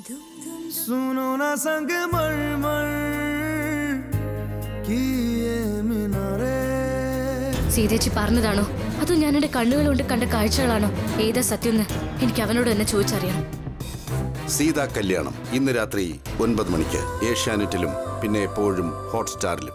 सुनो ना संग मर मर സീതേച്ചി പറഞ്ഞതാണോ? അതോ ഞാൻ എന്റെ കണ്ണുകളുകൊണ്ട് കണ്ട കാഴ്ചകളാണോ? ഏതാ സത്യം എന്ന് എനിക്ക് അവനോട് തന്നെ ചോദിച്ചറിയണം. സീതാ കല്യാണം ഇന്ന് രാത്രി ഒൻപത് മണിക്ക് ഏഷ്യാനെറ്റിലും പിന്നെ എപ്പോഴും ഹോട്ട്സ്റ്റാറിലും.